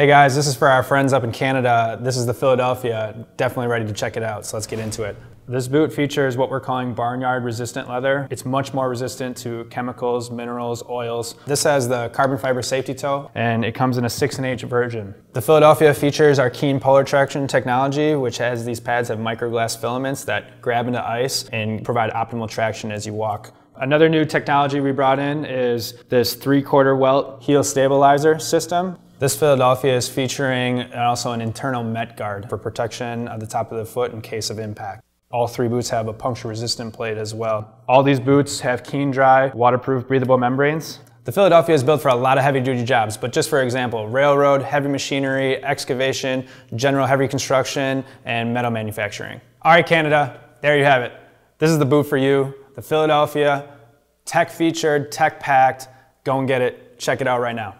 Hey guys, this is for our friends up in Canada. This is the Philadelphia. Definitely ready to check it out, so let's get into it. This boot features what we're calling barnyard resistant leather. It's much more resistant to chemicals, minerals, oils. This has the carbon fiber safety toe and it comes in a 6 and 8 version. The Philadelphia features our Keen Polar Traction technology, which has these pads have microglass filaments that grab into ice and provide optimal traction as you walk. Another new technology we brought in is this three-quarter welt heel stabilizer system. This Philadelphia is featuring also an internal Met guard for protection of the top of the foot in case of impact. All three boots have a puncture resistant plate as well. All these boots have Keen Dry, waterproof, breathable membranes. The Philadelphia is built for a lot of heavy duty jobs, but just for example, railroad, heavy machinery, excavation, general heavy construction, and metal manufacturing. All right, Canada, there you have it. This is the boot for you, the Philadelphia, tech featured, tech packed. Go and get it. Check it out right now.